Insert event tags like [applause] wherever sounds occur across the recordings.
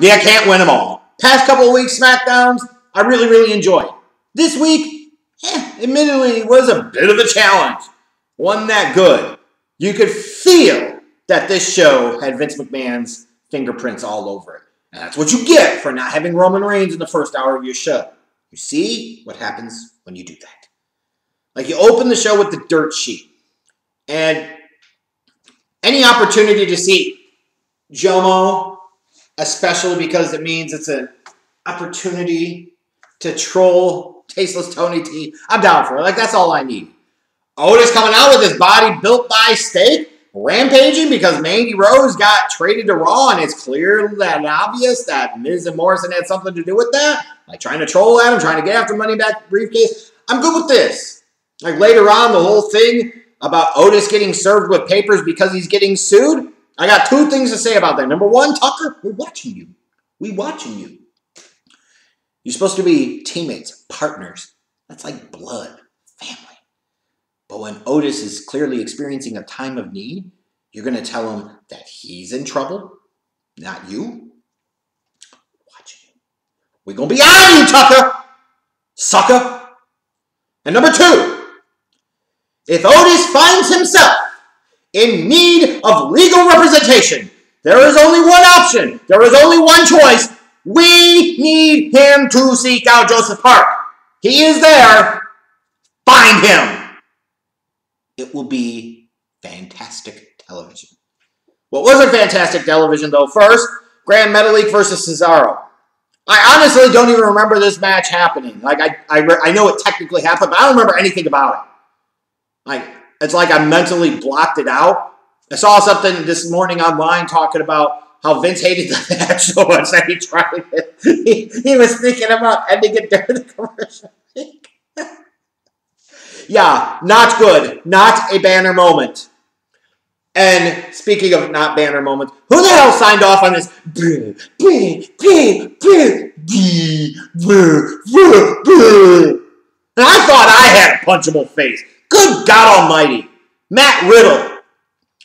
you can't win them all. Past couple of weeks SmackDowns, I really, really enjoyed. This week, eh, admittedly, was a bit of a challenge. Wasn't that good. You could feel that this show had Vince McMahon's fingerprints all over it. And that's what you get for not having Roman Reigns in the first hour of your show. You see what happens when you do that. Like you open the show with the dirt sheet. And any opportunity to see Jomo, especially because it means it's an opportunity to troll Tasteless Tony T, I'm down for it. Like, that's all I need. Otis coming out with his body built by steak, rampaging because Mandy Rose got traded to Raw, and it's clear that obvious that Miz and Morrison had something to do with that. Like trying to troll at him, trying to get after money back briefcase. I'm good with this. Like later on, the whole thing about Otis getting served with papers because he's getting sued. I got two things to say about that. Number one, Tucker, we're watching you. We watching you. You're supposed to be teammates, partners. That's like blood, family. But when Otis is clearly experiencing a time of need, you're going to tell him that he's in trouble, not you. Watching. We're going to be on you, Tucker, sucker. And number two, if Otis finds himself in need of legal representation, there is only one option. There is only one choice. We need him to seek out Joseph Park. He is there. Find him. It will be fantastic television. What wasn't fantastic television, though, first, Gran Metalik versus Cesaro. I honestly don't even remember this match happening. Like, I, I, I know it technically happened, but I don't remember anything about it. Like, it's like I mentally blocked it out. I saw something this morning online talking about how Vince hated the match so much that he tried it. He, he was thinking about ending it during the commercial. [laughs] yeah, not good. Not a banner moment. And speaking of not banner moments, who the hell signed off on this? [laughs] And I thought I had a punchable face. Good God Almighty. Matt Riddle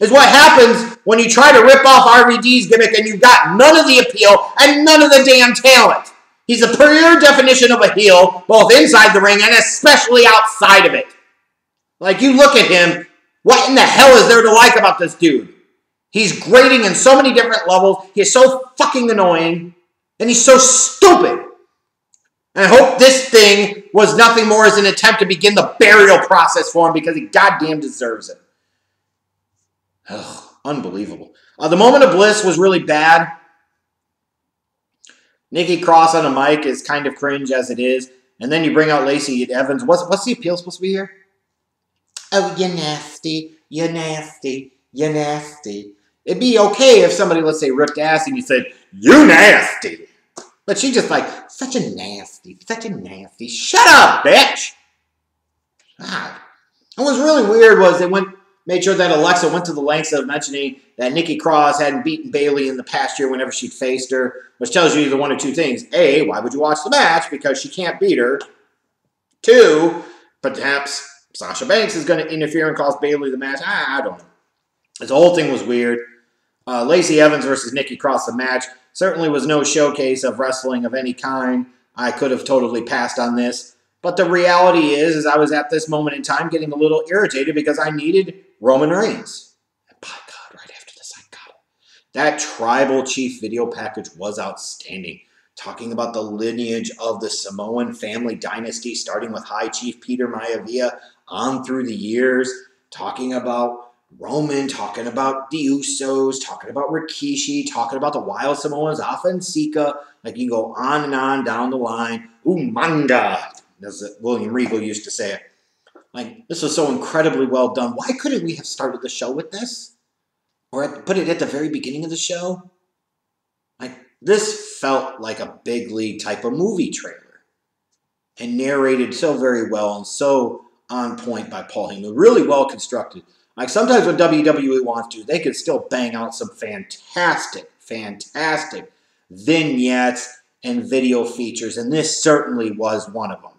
is what happens when you try to rip off RVD's gimmick and you've got none of the appeal and none of the damn talent. He's a pure definition of a heel, both inside the ring and especially outside of it. Like, you look at him, what in the hell is there to like about this dude? He's grating in so many different levels. He's so fucking annoying. And he's so stupid. And I hope this thing was nothing more as an attempt to begin the burial process for him because he goddamn deserves it. Ugh, unbelievable. Uh, the moment of bliss was really bad. Nikki Cross on a mic is kind of cringe as it is. And then you bring out Lacey Evans. What's, what's the appeal supposed to be here? Oh, you're nasty. You're nasty. You're nasty. It'd be okay if somebody, let's say, ripped ass and you said, You nasty. But she just like, such a nasty, such a nasty. Shut up, bitch! God. And what's really weird was they went made sure that Alexa went to the lengths of mentioning that Nikki Cross hadn't beaten Bayley in the past year whenever she'd faced her, which tells you either one or two things. A, why would you watch the match? Because she can't beat her. Two, perhaps Sasha Banks is going to interfere and cause Bayley the match. I, I don't know. This whole thing was weird. Uh, Lacey Evans versus Nikki Cross, the match certainly was no showcase of wrestling of any kind. I could have totally passed on this. But the reality is, is I was at this moment in time getting a little irritated because I needed Roman Reigns. And by God, right after this, I got it. That tribal chief video package was outstanding. Talking about the lineage of the Samoan family dynasty, starting with High Chief Peter Maivia on through the years. Talking about Roman, talking about the Usos, talking about Rikishi, talking about the Wild Samoans, Afa and Sika. Like you can go on and on down the line. Umanga, as William Regal used to say it. Like, this was so incredibly well done. Why couldn't we have started the show with this? Or put it at the very beginning of the show? Like, this felt like a big league type of movie trailer. And narrated so very well and so on point by Paul Heyman. Really well constructed. Like, sometimes when WWE wants to, they could still bang out some fantastic, fantastic vignettes and video features. And this certainly was one of them.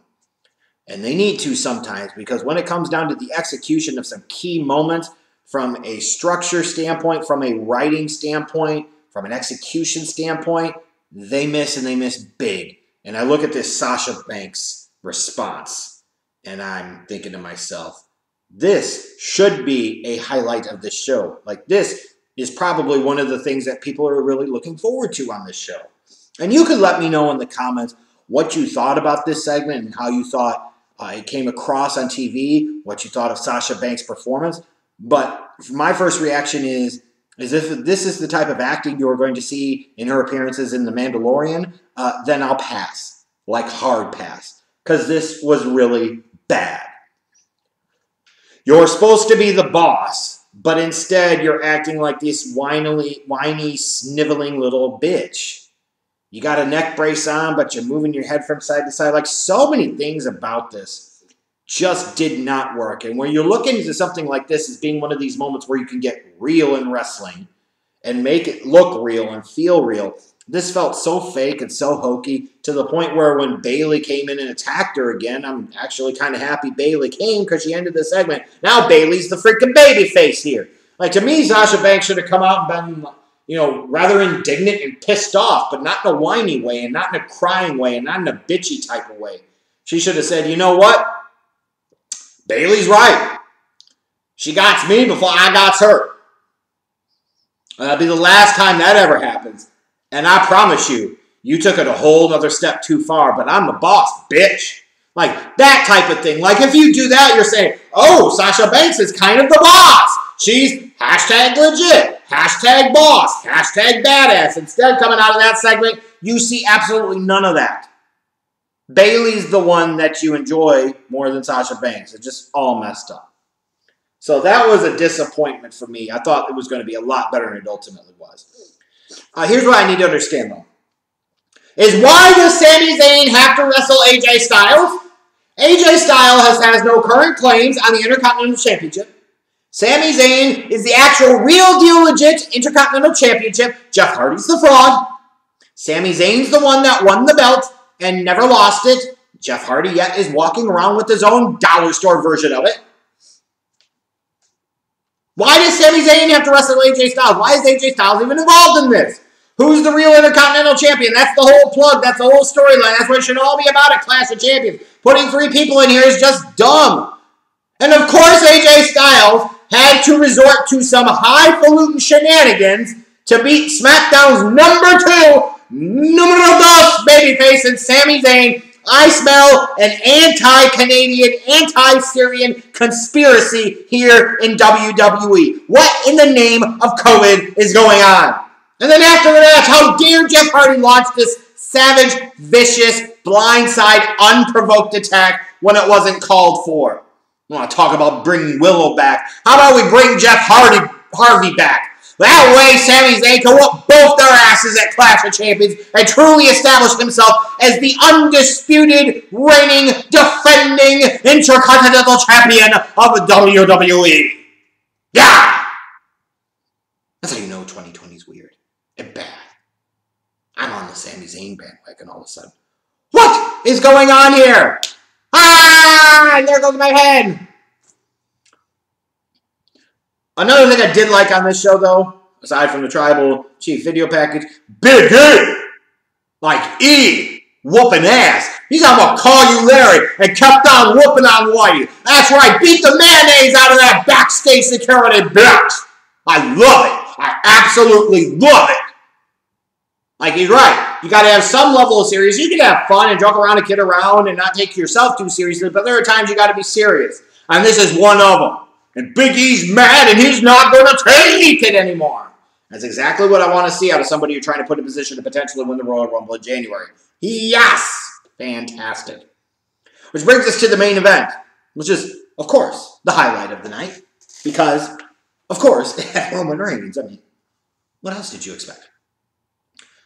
And they need to sometimes because when it comes down to the execution of some key moments from a structure standpoint, from a writing standpoint, from an execution standpoint, they miss and they miss big. And I look at this Sasha Banks response, and I'm thinking to myself, this should be a highlight of this show. Like, this is probably one of the things that people are really looking forward to on this show. And you could let me know in the comments what you thought about this segment and how you thought uh, it came across on TV, what you thought of Sasha Banks' performance. But my first reaction is, is if this is the type of acting you're going to see in her appearances in The Mandalorian, uh, then I'll pass, like hard pass, because this was really bad. You're supposed to be the boss, but instead you're acting like this whiny, whiny, sniveling little bitch. You got a neck brace on, but you're moving your head from side to side. Like so many things about this just did not work. And when you're looking into something like this as being one of these moments where you can get real in wrestling and make it look real and feel real, this felt so fake and so hokey to the point where when Bayley came in and attacked her again, I'm actually kind of happy Bayley came because she ended the segment. Now Bayley's the freaking baby face here. Like to me, Sasha Banks should have come out and been, you know, rather indignant and pissed off, but not in a whiny way and not in a crying way and not in a bitchy type of way. She should have said, you know what? Bayley's right. She got me before I got her. That'll be the last time that ever happens. And I promise you, you took it a whole other step too far, but I'm the boss, bitch. Like that type of thing. Like if you do that, you're saying, oh, Sasha Banks is kind of the boss. She's hashtag legit, hashtag boss, hashtag badass. Instead, coming out of that segment, you see absolutely none of that. Bayley's the one that you enjoy more than Sasha Banks. It's just all messed up. So that was a disappointment for me. I thought it was going to be a lot better than it ultimately was. Uh, here's what I need to understand, though. Is why does Sami Zayn have to wrestle AJ Styles? AJ Styles has, has no current claims on the Intercontinental Championship. Sami Zayn is the actual real deal legit Intercontinental Championship. Jeff Hardy's the fraud. Sami Zayn's the one that won the belt and never lost it. Jeff Hardy yet is walking around with his own dollar store version of it. Why does Sami Zayn have to wrestle AJ Styles? Why is AJ Styles even involved in this? Who's the real Intercontinental Champion? That's the whole plug. That's the whole storyline. That's what it should all be about a Clash of Champions. Putting three people in here is just dumb. And of course, AJ Styles had to resort to some highfalutin shenanigans to beat SmackDown's number two, numero dos babyface and Sami Zayn. I smell an anti-Canadian, anti-Syrian conspiracy here in WWE. What in the name of COVID is going on? And then after the match, how dare Jeff Hardy launch this savage, vicious, blindside, unprovoked attack when it wasn't called for? I want to talk about bringing Willow back. How about we bring Jeff Hardy Harvey back? That way, Sami Zayn can whoop both their asses at Clash of Champions and truly establish himself as the undisputed, reigning, defending Intercontinental Champion of WWE. Yeah! That's how you know 2020 is weird and bad. I'm on the Sami Zayn bandwagon all of a sudden. What is going on here? Ah! There goes my head. Another thing I did like on this show, though, aside from the tribal chief video package, Big E, like E, whooping ass. He's talking about call you Larry and kept on whooping on Whitey. That's right, beat the mayonnaise out of that backstage security bitch. I love it. I absolutely love it. Like he's right. You got to have some level of serious. You can have fun and joke around and kid around and not take yourself too seriously, but there are times you got to be serious. And this is one of them. And Big E's mad and he's not going to take it anymore. That's exactly what I want to see out of somebody you're trying to put in a position to potentially win the Royal Rumble in January. Yes! Fantastic. Which brings us to the main event, which is, of course, the highlight of the night. Because, of course, it [laughs] had Roman Reigns. I mean, what else did you expect?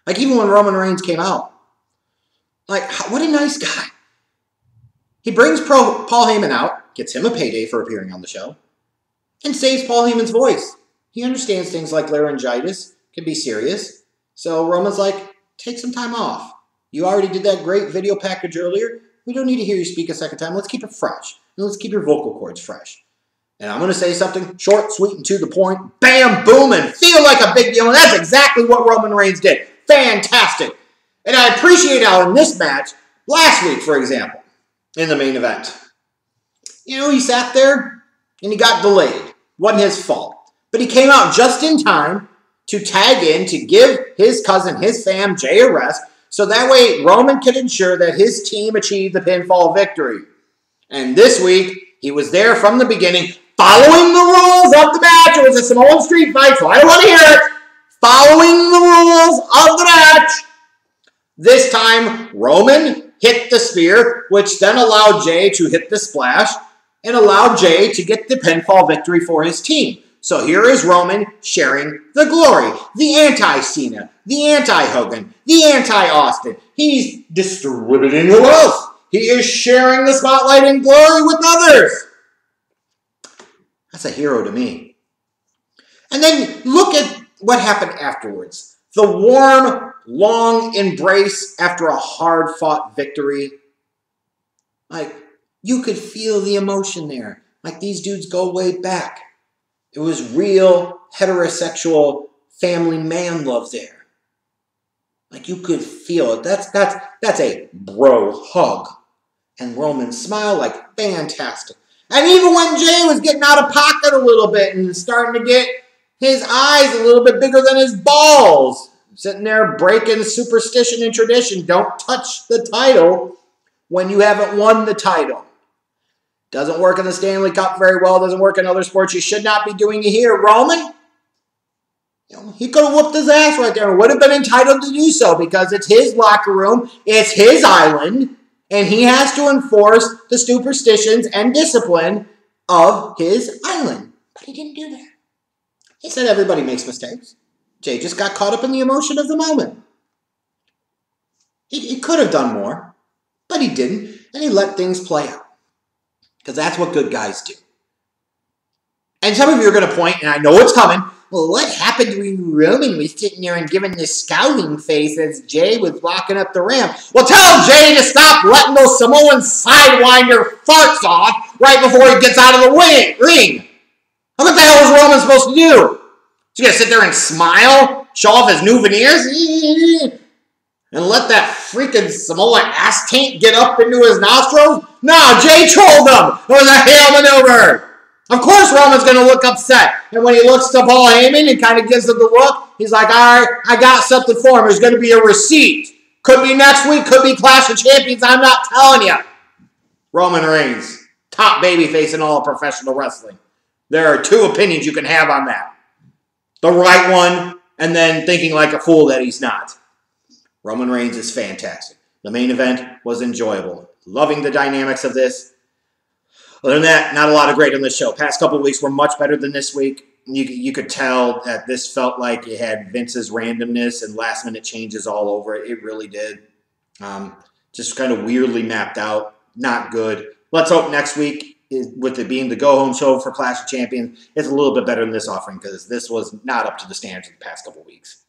Like, even when Roman Reigns came out, like, what a nice guy. He brings Pro, Paul Heyman out, gets him a payday for appearing on the show, and saves Paul Heyman's voice. He understands things like laryngitis can be serious. So Roman's like, take some time off. You already did that great video package earlier. We don't need to hear you speak a second time. Let's keep it fresh. And let's keep your vocal cords fresh. And I'm going to say something short, sweet, and to the point. Bam, boom, and feel like a big deal. And that's exactly what Roman Reigns did. Fantastic. And I appreciate how in this match, last week, for example, in the main event, you know, he sat there and he got delayed. Wasn't his fault. But he came out just in time to tag in to give his cousin, his fam, Jey a rest, so that way Roman could ensure that his team achieved the pinfall victory. And this week, he was there from the beginning, following the rules of the match. It was a Samoan street fight, so I don't want to hear it. Following the rules of the match. This time, Roman hit the spear, which then allowed Jey to hit the splash and allowed Jey to get the pinfall victory for his team. So here is Roman sharing the glory. The anti Cena, the anti Hogan, the anti Austin. He's distributing the wealth. He is sharing the spotlight and glory with others. That's a hero to me. And then look at what happened afterwards. The warm, long embrace after a hard fought victory. Like, you could feel the emotion there. Like, these dudes go way back. It was real heterosexual family man love there. Like you could feel it. That's that's that's a bro hug. And Roman smile like fantastic. And even when Jey was getting out of pocket a little bit and starting to get his eyes a little bit bigger than his balls, sitting there breaking superstition and tradition. Don't touch the title when you haven't won the title. Doesn't work in the Stanley Cup very well. Doesn't work in other sports. You should not be doing it here. Roman, you know, he could have whooped his ass right there and would have been entitled to do so because it's his locker room, it's his island, and he has to enforce the superstitions and discipline of his island. But he didn't do that. He said everybody makes mistakes. Jey just got caught up in the emotion of the moment. He, he could have done more, but he didn't, and he let things play out. Because that's what good guys do. And some of you are going to point, and I know it's coming. Well, what happened when Roman was sitting there and giving this scowling face as Jey was walking up the ramp? Well, tell Jey to stop letting those Samoan sidewinder farts off right before he gets out of the ring. What the hell is Roman supposed to do? Is he going to sit there and smile, show off his new veneers? [laughs] and let that freaking Samoa ass taint get up into his nostrils? No, Jey trolled him. It was a hail maneuver. Of course Roman's going to look upset. And when he looks to Paul Heyman and kind of gives him the look, he's like, all right, I got something for him. There's going to be a receipt. Could be next week, could be Clash of Champions. I'm not telling you. Roman Reigns, top babyface in all of professional wrestling. There are two opinions you can have on that. The right one, and then thinking like a fool that he's not. Roman Reigns is fantastic. The main event was enjoyable. Loving the dynamics of this. Other than that, not a lot of great on this show. Past couple weeks were much better than this week. You, you could tell that this felt like it had Vince's randomness and last minute changes all over it. It really did. Um, just kind of weirdly mapped out. Not good. Let's hope next week, is, with it being the go home show for Clash of Champions, it's a little bit better than this offering because this was not up to the standards of the past couple weeks.